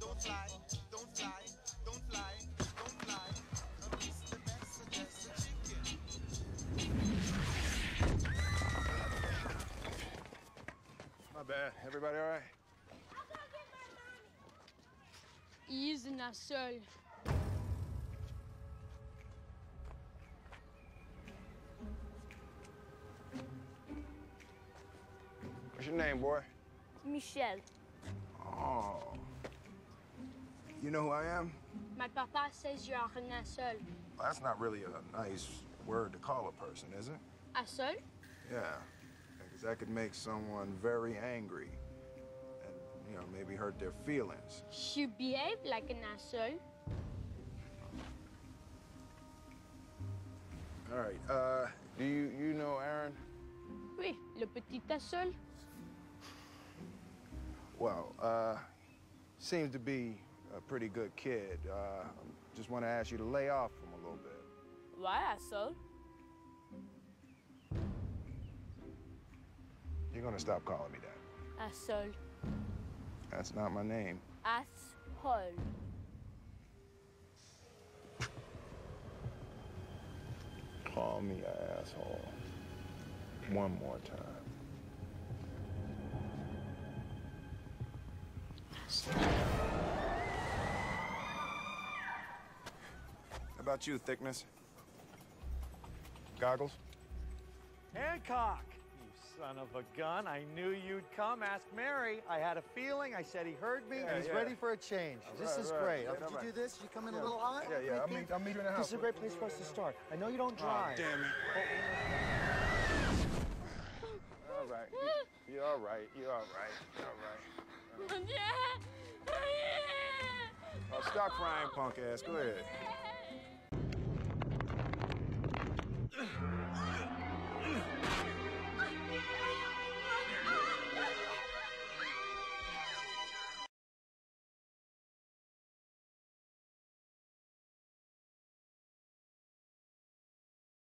Don't fly, don't fly, don't fly, don't fly. A piece of the best of just a chicken. My bad. Everybody all right? Yüzüne söyle. What's your name, boy? Michel. Oh. You know who I am? My papa says you're un seul. That's not really a nice word to call a person, is it? Seul? Yeah. Because that could make someone very angry and, you know, maybe hurt their feelings. You behave like an seul. All right. Uh, do you you know Aaron? Oui, le petit seul. Well, uh, seems to be a pretty good kid. Uh, just want to ask you to lay off him a little bit. Why un seul? You're gonna stop calling me that. Asshole. That's not my name. Asshole. Call me an asshole. One more time. About you, thickness? Goggles? Hancock! You son of a gun. I knew you'd come. Ask Mary. I had a feeling. I said he heard me. Yeah, He's yeah. ready for a change. this right, is right. great. Yeah, Did all you do this? You come in Yeah. a little hot? Yeah, yeah. I'll meet, I'll meet you in the house. This is a great place for us to start. I know you don't drive. damn it. Oh, oh. All right. You're all right. You're all right. You're all right. Oh, stop crying, punk ass. Go ahead. Ugh.